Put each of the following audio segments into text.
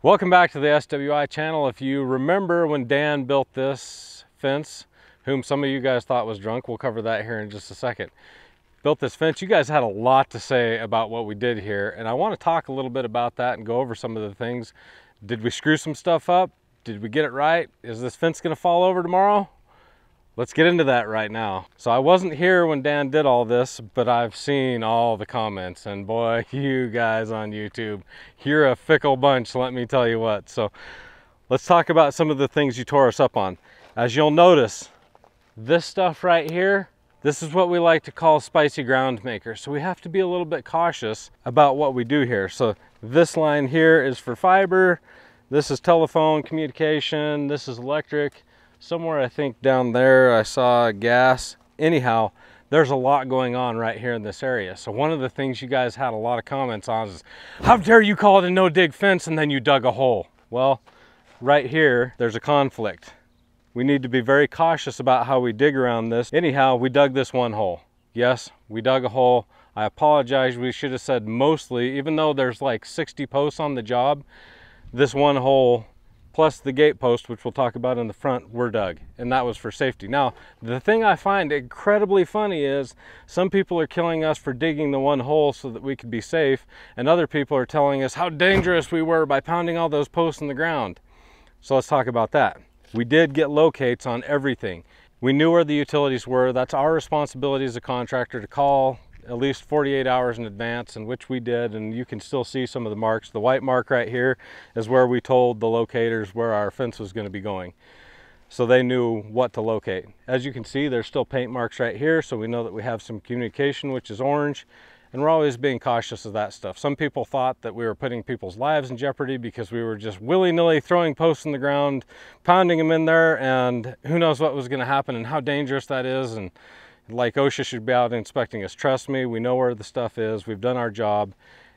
Welcome back to the SWI channel. If you remember when Dan built this fence, whom some of you guys thought was drunk, we'll cover that here in just a second. Built this fence, you guys had a lot to say about what we did here, and I want to talk a little bit about that and go over some of the things. Did we screw some stuff up? Did we get it right? Is this fence gonna fall over tomorrow? Let's get into that right now. So I wasn't here when Dan did all this, but I've seen all the comments and boy, you guys on YouTube, you're a fickle bunch, let me tell you what. So let's talk about some of the things you tore us up on. As you'll notice, this stuff right here, this is what we like to call spicy ground maker. So we have to be a little bit cautious about what we do here. So this line here is for fiber. This is telephone communication. This is electric somewhere I think down there I saw gas. Anyhow, there's a lot going on right here in this area. So one of the things you guys had a lot of comments on is, how dare you call it a no dig fence and then you dug a hole? Well, right here, there's a conflict. We need to be very cautious about how we dig around this. Anyhow, we dug this one hole. Yes, we dug a hole. I apologize, we should have said mostly, even though there's like 60 posts on the job, this one hole plus the gate post, which we'll talk about in the front, were dug, and that was for safety. Now, the thing I find incredibly funny is some people are killing us for digging the one hole so that we could be safe, and other people are telling us how dangerous we were by pounding all those posts in the ground. So let's talk about that. We did get locates on everything. We knew where the utilities were. That's our responsibility as a contractor to call, at least 48 hours in advance and which we did and you can still see some of the marks. The white mark right here is where we told the locators where our fence was going to be going. So they knew what to locate. As you can see there's still paint marks right here so we know that we have some communication which is orange and we're always being cautious of that stuff. Some people thought that we were putting people's lives in jeopardy because we were just willy-nilly throwing posts in the ground pounding them in there and who knows what was going to happen and how dangerous that is and like OSHA should be out inspecting us. Trust me, we know where the stuff is. We've done our job.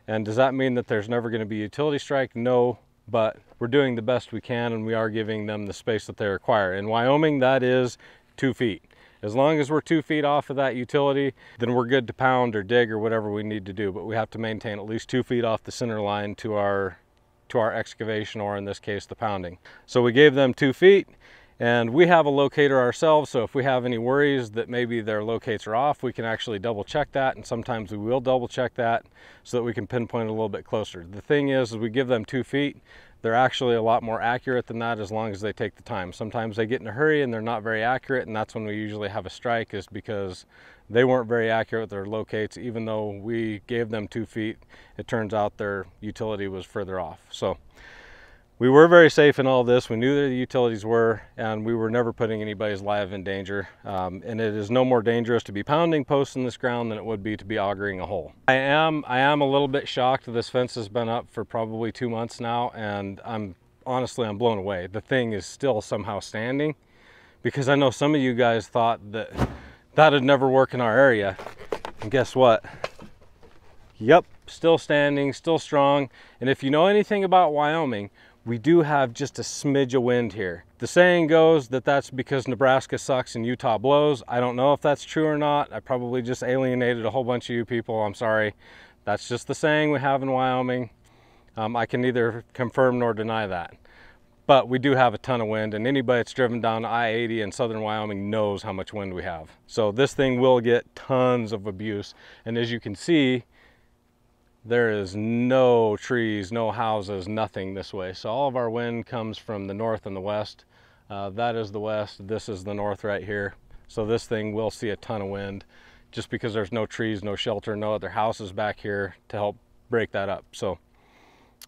And does that mean that there's never going to be a utility strike? No, but we're doing the best we can and we are giving them the space that they require. In Wyoming, that is two feet. As long as we're two feet off of that utility, then we're good to pound or dig or whatever we need to do. But we have to maintain at least two feet off the center line to our to our excavation or in this case the pounding. So we gave them two feet and we have a locator ourselves, so if we have any worries that maybe their locates are off, we can actually double check that, and sometimes we will double check that so that we can pinpoint a little bit closer. The thing is, is we give them two feet, they're actually a lot more accurate than that as long as they take the time. Sometimes they get in a hurry and they're not very accurate, and that's when we usually have a strike is because they weren't very accurate with their locates. Even though we gave them two feet, it turns out their utility was further off. So we were very safe in all this. We knew that the utilities were, and we were never putting anybody's life in danger. Um, and it is no more dangerous to be pounding posts in this ground than it would be to be augering a hole. I am, I am a little bit shocked. That this fence has been up for probably two months now, and I'm honestly, I'm blown away. The thing is still somehow standing because I know some of you guys thought that that'd never work in our area. And guess what? Yep, still standing, still strong. And if you know anything about Wyoming, we do have just a smidge of wind here. The saying goes that that's because Nebraska sucks and Utah blows. I don't know if that's true or not. I probably just alienated a whole bunch of you people. I'm sorry. That's just the saying we have in Wyoming. Um, I can neither confirm nor deny that. But we do have a ton of wind and anybody that's driven down I-80 in southern Wyoming knows how much wind we have. So this thing will get tons of abuse. And as you can see, there is no trees, no houses, nothing this way. So all of our wind comes from the north and the west. Uh, that is the west, this is the north right here. So this thing will see a ton of wind just because there's no trees, no shelter, no other houses back here to help break that up. So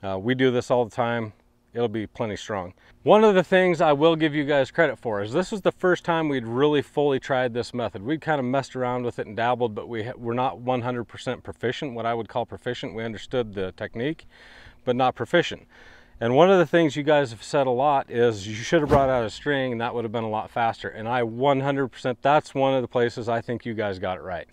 uh, we do this all the time it'll be plenty strong. One of the things I will give you guys credit for is this was the first time we'd really fully tried this method. We'd kind of messed around with it and dabbled, but we we're not 100% proficient, what I would call proficient. We understood the technique, but not proficient. And one of the things you guys have said a lot is you should have brought out a string and that would have been a lot faster. And I 100%, that's one of the places I think you guys got it right.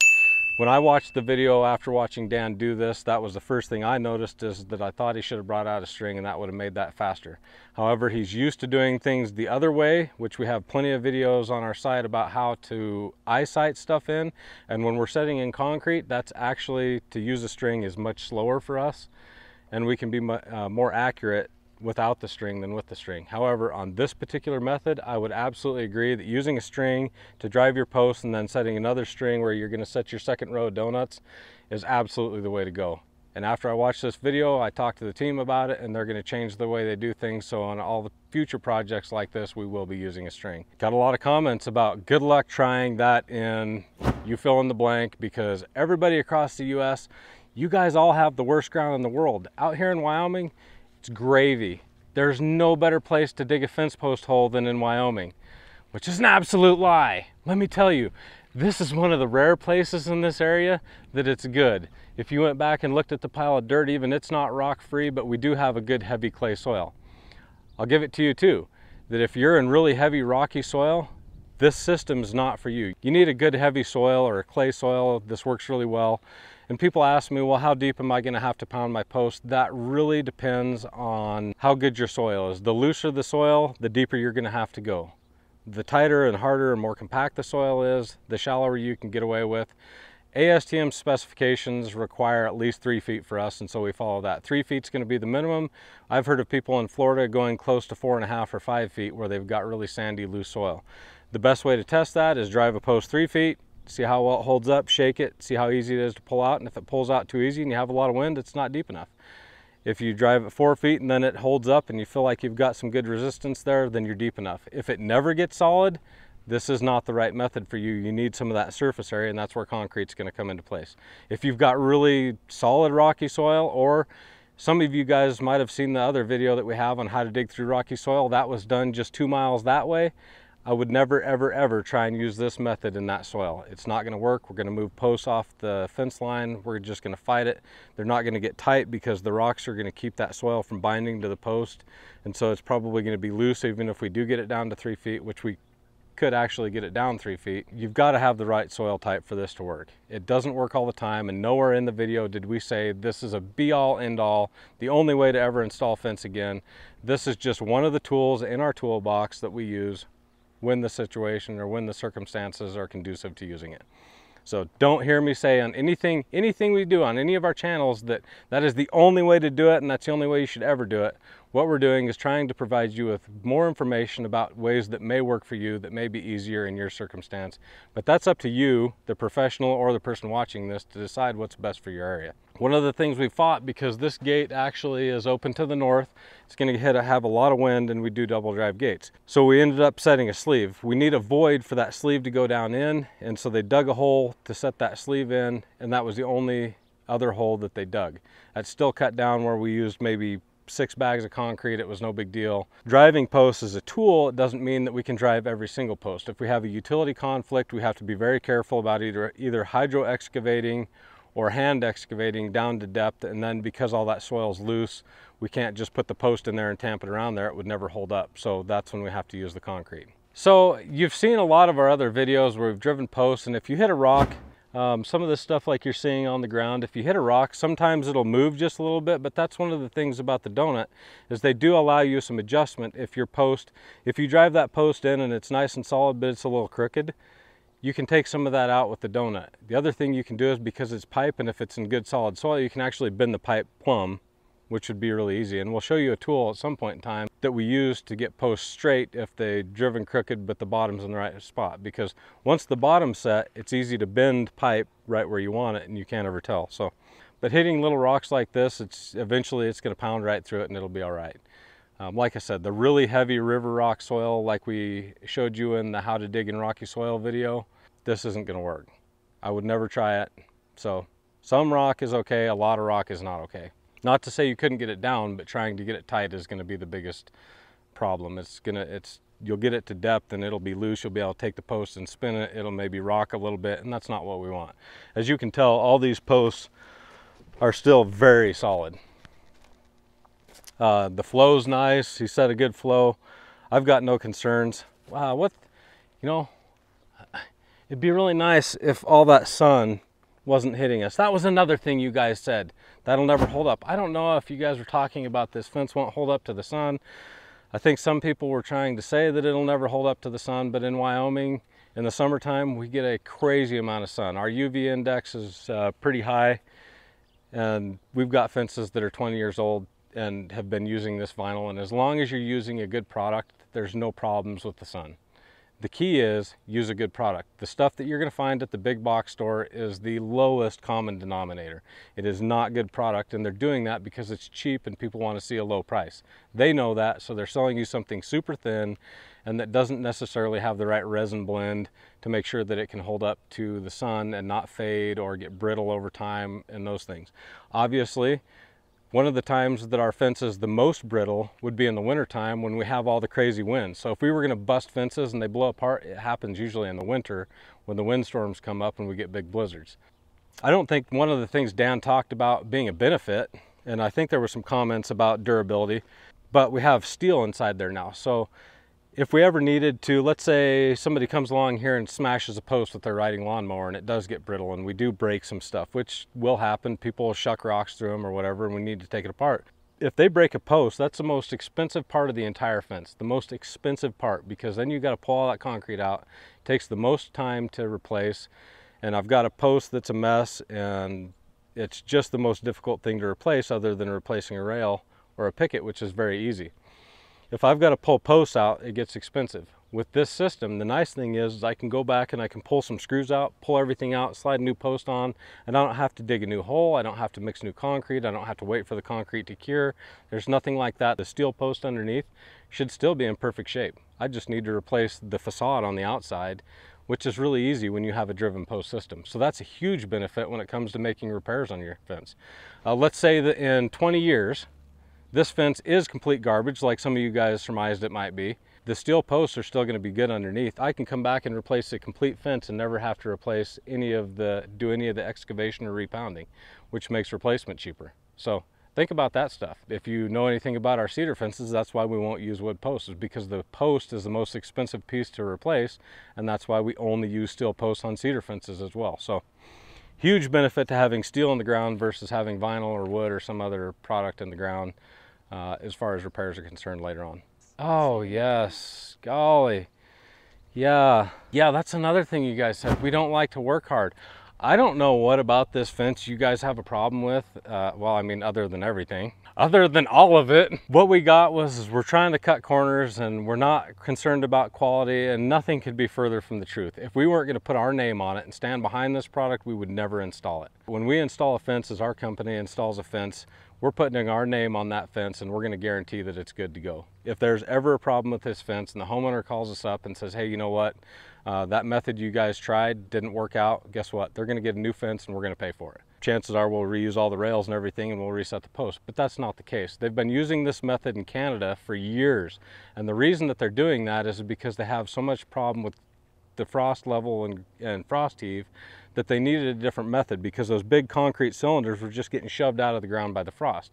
When I watched the video after watching Dan do this, that was the first thing I noticed is that I thought he should have brought out a string and that would have made that faster. However, he's used to doing things the other way, which we have plenty of videos on our site about how to eyesight stuff in. And when we're setting in concrete, that's actually, to use a string is much slower for us. And we can be uh, more accurate without the string than with the string. However, on this particular method, I would absolutely agree that using a string to drive your post and then setting another string where you're gonna set your second row of donuts is absolutely the way to go. And after I watched this video, I talked to the team about it and they're gonna change the way they do things. So on all the future projects like this, we will be using a string. Got a lot of comments about good luck trying that in you fill in the blank because everybody across the US, you guys all have the worst ground in the world. Out here in Wyoming, it's gravy. There's no better place to dig a fence post hole than in Wyoming, which is an absolute lie. Let me tell you, this is one of the rare places in this area that it's good. If you went back and looked at the pile of dirt, even it's not rock free, but we do have a good heavy clay soil. I'll give it to you too, that if you're in really heavy rocky soil, this system is not for you. You need a good heavy soil or a clay soil. This works really well. And people ask me, well, how deep am I gonna have to pound my post? That really depends on how good your soil is. The looser the soil, the deeper you're gonna have to go. The tighter and harder and more compact the soil is, the shallower you can get away with. ASTM specifications require at least three feet for us, and so we follow that. Three feet is going to be the minimum. I've heard of people in Florida going close to four and a half or five feet where they've got really sandy, loose soil. The best way to test that is drive a post three feet, see how well it holds up, shake it, see how easy it is to pull out. And if it pulls out too easy and you have a lot of wind, it's not deep enough. If you drive it four feet and then it holds up and you feel like you've got some good resistance there, then you're deep enough. If it never gets solid, this is not the right method for you. You need some of that surface area and that's where concrete's gonna come into place. If you've got really solid rocky soil or some of you guys might have seen the other video that we have on how to dig through rocky soil. That was done just two miles that way. I would never, ever, ever try and use this method in that soil. It's not gonna work. We're gonna move posts off the fence line. We're just gonna fight it. They're not gonna get tight because the rocks are gonna keep that soil from binding to the post. And so it's probably gonna be loose even if we do get it down to three feet, which we could actually get it down three feet. You've got to have the right soil type for this to work. It doesn't work all the time and nowhere in the video did we say this is a be all end all, the only way to ever install fence again. This is just one of the tools in our toolbox that we use when the situation or when the circumstances are conducive to using it. So don't hear me say on anything, anything we do on any of our channels that that is the only way to do it and that's the only way you should ever do it. What we're doing is trying to provide you with more information about ways that may work for you, that may be easier in your circumstance. But that's up to you, the professional or the person watching this, to decide what's best for your area. One of the things we fought, because this gate actually is open to the north, it's gonna hit, have a lot of wind and we do double drive gates. So we ended up setting a sleeve. We need a void for that sleeve to go down in, and so they dug a hole to set that sleeve in, and that was the only other hole that they dug. That's still cut down where we used maybe six bags of concrete, it was no big deal. Driving posts as a tool, it doesn't mean that we can drive every single post. If we have a utility conflict, we have to be very careful about either, either hydro excavating or hand excavating down to depth. And then because all that soil is loose, we can't just put the post in there and tamp it around there. It would never hold up. So that's when we have to use the concrete. So you've seen a lot of our other videos where we've driven posts and if you hit a rock, um, some of the stuff like you're seeing on the ground, if you hit a rock, sometimes it'll move just a little bit, but that's one of the things about the donut is they do allow you some adjustment if your post, if you drive that post in and it's nice and solid, but it's a little crooked, you can take some of that out with the donut. The other thing you can do is because it's pipe and if it's in good solid soil, you can actually bend the pipe plumb which would be really easy. And we'll show you a tool at some point in time that we use to get posts straight if they driven crooked, but the bottom's in the right spot. Because once the bottom's set, it's easy to bend pipe right where you want it and you can't ever tell. So, but hitting little rocks like this, it's eventually it's gonna pound right through it and it'll be all right. Um, like I said, the really heavy river rock soil, like we showed you in the how to dig in rocky soil video, this isn't gonna work. I would never try it. So some rock is okay, a lot of rock is not okay. Not to say you couldn't get it down, but trying to get it tight is going to be the biggest problem. It's gonna, it's, you'll get it to depth and it'll be loose. You'll be able to take the post and spin it. It'll maybe rock a little bit and that's not what we want. As you can tell, all these posts are still very solid. Uh, the flow's nice. He set a good flow. I've got no concerns. Wow, what, you know, it'd be really nice if all that sun wasn't hitting us. That was another thing you guys said. That'll never hold up. I don't know if you guys were talking about this fence won't hold up to the sun. I think some people were trying to say that it'll never hold up to the sun, but in Wyoming, in the summertime, we get a crazy amount of sun. Our UV index is uh, pretty high, and we've got fences that are 20 years old. And have been using this vinyl. And as long as you're using a good product, there's no problems with the sun. The key is use a good product. The stuff that you're gonna find at the big box store is the lowest common denominator. It is not good product and they're doing that because it's cheap and people wanna see a low price. They know that, so they're selling you something super thin and that doesn't necessarily have the right resin blend to make sure that it can hold up to the sun and not fade or get brittle over time and those things. Obviously, one of the times that our fence is the most brittle would be in the wintertime when we have all the crazy winds. So if we were gonna bust fences and they blow apart, it happens usually in the winter when the windstorms come up and we get big blizzards. I don't think one of the things Dan talked about being a benefit, and I think there were some comments about durability, but we have steel inside there now. So if we ever needed to, let's say somebody comes along here and smashes a post with their riding lawnmower and it does get brittle and we do break some stuff, which will happen. People shuck rocks through them or whatever and we need to take it apart. If they break a post, that's the most expensive part of the entire fence, the most expensive part because then you got to pull all that concrete out. It takes the most time to replace and I've got a post that's a mess and it's just the most difficult thing to replace other than replacing a rail or a picket, which is very easy. If I've got to pull posts out, it gets expensive. With this system, the nice thing is, is I can go back and I can pull some screws out, pull everything out, slide a new post on, and I don't have to dig a new hole. I don't have to mix new concrete. I don't have to wait for the concrete to cure. There's nothing like that. The steel post underneath should still be in perfect shape. I just need to replace the facade on the outside, which is really easy when you have a driven post system. So that's a huge benefit when it comes to making repairs on your fence. Uh, let's say that in 20 years, this fence is complete garbage, like some of you guys surmised it might be. The steel posts are still gonna be good underneath. I can come back and replace a complete fence and never have to replace any of the, do any of the excavation or repounding, which makes replacement cheaper. So think about that stuff. If you know anything about our cedar fences, that's why we won't use wood posts, because the post is the most expensive piece to replace, and that's why we only use steel posts on cedar fences as well. So huge benefit to having steel in the ground versus having vinyl or wood or some other product in the ground uh, as far as repairs are concerned later on. Oh yes, golly. Yeah, yeah, that's another thing you guys said. We don't like to work hard. I don't know what about this fence you guys have a problem with. Uh, well, I mean, other than everything, other than all of it. What we got was we're trying to cut corners and we're not concerned about quality and nothing could be further from the truth. If we weren't gonna put our name on it and stand behind this product, we would never install it. When we install a fence, as our company installs a fence, we're putting our name on that fence and we're going to guarantee that it's good to go. If there's ever a problem with this fence and the homeowner calls us up and says, hey, you know what, uh, that method you guys tried didn't work out, guess what? They're going to get a new fence and we're going to pay for it. Chances are we'll reuse all the rails and everything and we'll reset the post, but that's not the case. They've been using this method in Canada for years. And the reason that they're doing that is because they have so much problem with the frost level and, and frost heave that they needed a different method because those big concrete cylinders were just getting shoved out of the ground by the frost.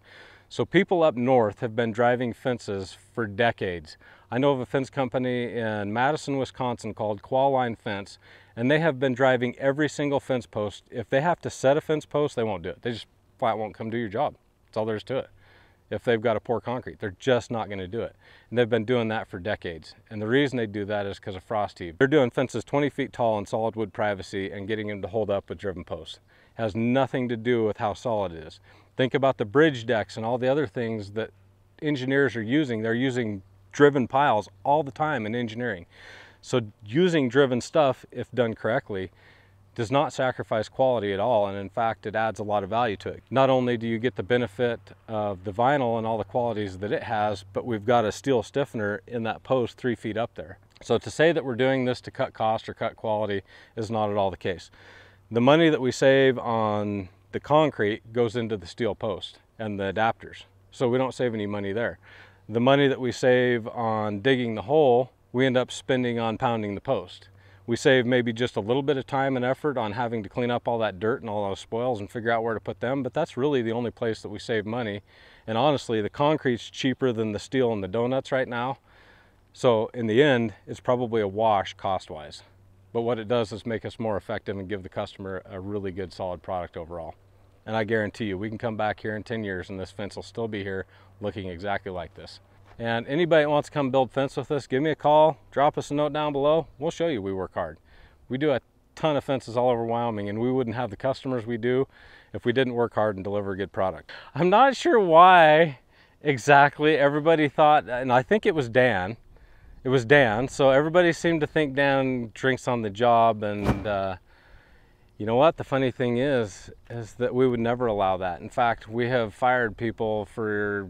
So people up north have been driving fences for decades. I know of a fence company in Madison, Wisconsin called Qualline Fence, and they have been driving every single fence post. If they have to set a fence post, they won't do it. They just flat won't come do your job. That's all there is to it if they've got to pour concrete. They're just not going to do it. And they've been doing that for decades. And the reason they do that is because of frost heave. They're doing fences 20 feet tall in solid wood privacy and getting them to hold up with driven posts. It has nothing to do with how solid it is. Think about the bridge decks and all the other things that engineers are using. They're using driven piles all the time in engineering. So using driven stuff, if done correctly, does not sacrifice quality at all and in fact it adds a lot of value to it. Not only do you get the benefit of the vinyl and all the qualities that it has, but we've got a steel stiffener in that post three feet up there. So to say that we're doing this to cut cost or cut quality is not at all the case. The money that we save on the concrete goes into the steel post and the adapters. So we don't save any money there. The money that we save on digging the hole, we end up spending on pounding the post we save maybe just a little bit of time and effort on having to clean up all that dirt and all those spoils and figure out where to put them, but that's really the only place that we save money. And honestly, the concrete's cheaper than the steel and the donuts right now. So in the end, it's probably a wash cost-wise. But what it does is make us more effective and give the customer a really good solid product overall. And I guarantee you, we can come back here in 10 years and this fence will still be here looking exactly like this. And anybody that wants to come build fence with us, give me a call, drop us a note down below. We'll show you we work hard. We do a ton of fences all over Wyoming and we wouldn't have the customers we do if we didn't work hard and deliver a good product. I'm not sure why Exactly. Everybody thought, and I think it was Dan. It was Dan. So everybody seemed to think Dan drinks on the job. And uh, you know what? The funny thing is, is that we would never allow that. In fact, we have fired people for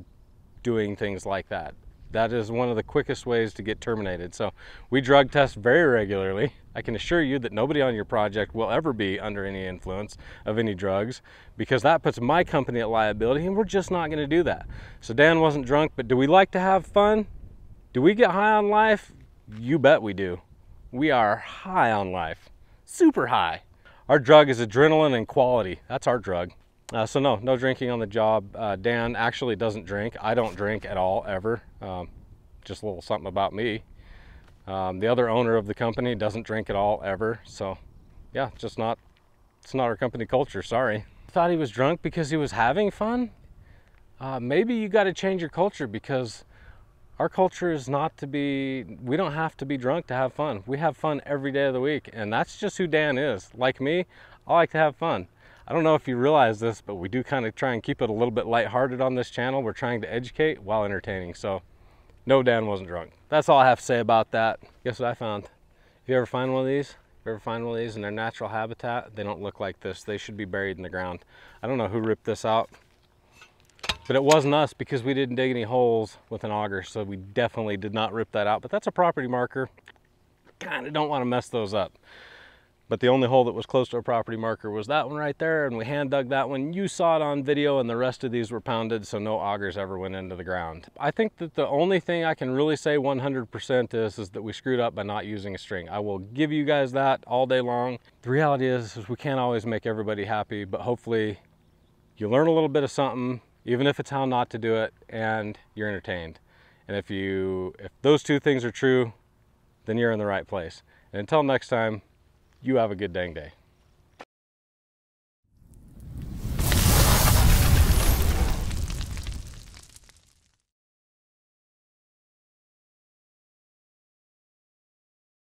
doing things like that. That is one of the quickest ways to get terminated. So we drug test very regularly. I can assure you that nobody on your project will ever be under any influence of any drugs because that puts my company at liability and we're just not going to do that. So Dan wasn't drunk, but do we like to have fun? Do we get high on life? You bet we do. We are high on life, super high. Our drug is adrenaline and quality. That's our drug. Uh, so no, no drinking on the job. Uh, Dan actually doesn't drink. I don't drink at all, ever. Um, just a little something about me. Um, the other owner of the company doesn't drink at all, ever. So yeah, just not, it's not our company culture, sorry. Thought he was drunk because he was having fun? Uh, maybe you got to change your culture because our culture is not to be, we don't have to be drunk to have fun. We have fun every day of the week. And that's just who Dan is. Like me, I like to have fun. I don't know if you realize this, but we do kind of try and keep it a little bit lighthearted on this channel. We're trying to educate while entertaining. So no, Dan wasn't drunk. That's all I have to say about that. Guess what I found? If you ever find one of these, if you ever find one of these in their natural habitat, they don't look like this. They should be buried in the ground. I don't know who ripped this out, but it wasn't us because we didn't dig any holes with an auger. So we definitely did not rip that out, but that's a property marker. Kind of don't want to mess those up. But the only hole that was close to a property marker was that one right there, and we hand dug that one. You saw it on video, and the rest of these were pounded, so no augers ever went into the ground. I think that the only thing I can really say 100% is, is that we screwed up by not using a string. I will give you guys that all day long. The reality is, is we can't always make everybody happy, but hopefully you learn a little bit of something, even if it's how not to do it, and you're entertained. And if you, if those two things are true, then you're in the right place. And until next time, you have a good dang day.